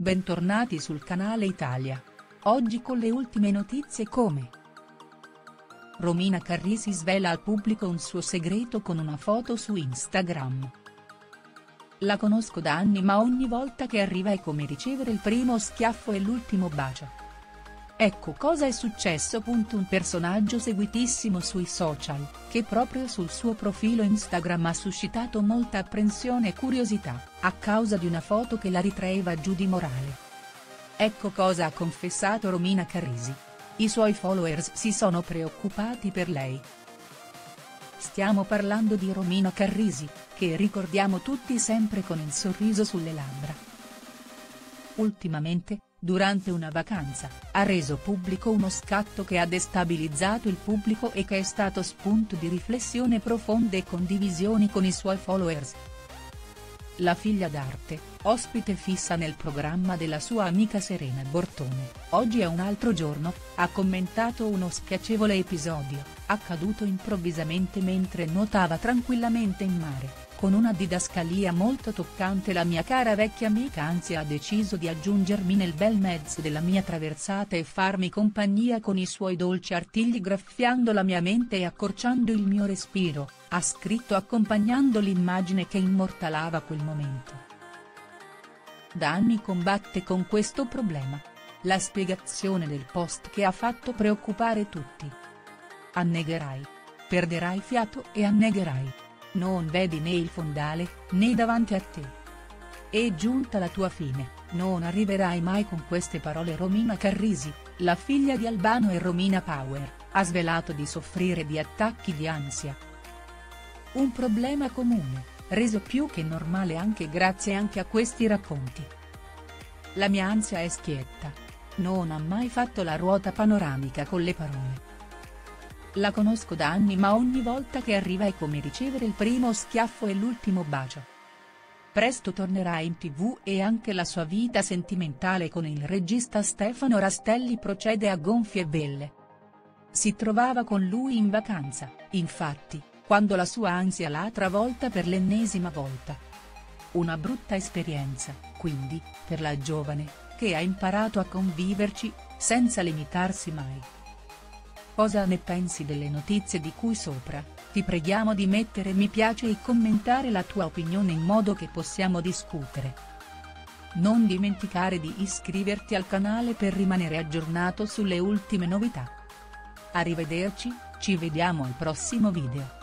Bentornati sul canale Italia. Oggi con le ultime notizie come Romina Carrisi svela al pubblico un suo segreto con una foto su Instagram. La conosco da anni ma ogni volta che arriva è come ricevere il primo schiaffo e l'ultimo bacio. Ecco cosa è successo. Un personaggio seguitissimo sui social, che proprio sul suo profilo Instagram ha suscitato molta apprensione e curiosità, a causa di una foto che la ritraeva giù di morale. Ecco cosa ha confessato Romina Carrisi. I suoi followers si sono preoccupati per lei. Stiamo parlando di Romina Carrisi, che ricordiamo tutti sempre con il sorriso sulle labbra. Ultimamente, durante una vacanza, ha reso pubblico uno scatto che ha destabilizzato il pubblico e che è stato spunto di riflessione profonde e condivisioni con i suoi followers. La figlia d'arte, ospite fissa nel programma della sua amica Serena Bortone, oggi è un altro giorno, ha commentato uno spiacevole episodio, accaduto improvvisamente mentre nuotava tranquillamente in mare con una didascalia molto toccante la mia cara vecchia amica anzi ha deciso di aggiungermi nel bel mezzo della mia traversata e farmi compagnia con i suoi dolci artigli graffiando la mia mente e accorciando il mio respiro, ha scritto accompagnando l'immagine che immortalava quel momento. Da anni combatte con questo problema. La spiegazione del post che ha fatto preoccupare tutti. Annegherai. Perderai fiato e annegherai. Non vedi né il fondale, né davanti a te. È giunta la tua fine, non arriverai mai con queste parole Romina Carrisi, la figlia di Albano e Romina Power, ha svelato di soffrire di attacchi di ansia. Un problema comune, reso più che normale anche grazie anche a questi racconti. La mia ansia è schietta. Non ha mai fatto la ruota panoramica con le parole. La conosco da anni ma ogni volta che arriva è come ricevere il primo schiaffo e l'ultimo bacio. Presto tornerà in tv e anche la sua vita sentimentale con il regista Stefano Rastelli procede a gonfie velle. Si trovava con lui in vacanza, infatti, quando la sua ansia l'ha travolta per l'ennesima volta. Una brutta esperienza, quindi, per la giovane, che ha imparato a conviverci, senza limitarsi mai. Cosa ne pensi delle notizie di cui sopra? Ti preghiamo di mettere mi piace e commentare la tua opinione in modo che possiamo discutere. Non dimenticare di iscriverti al canale per rimanere aggiornato sulle ultime novità. Arrivederci, ci vediamo al prossimo video.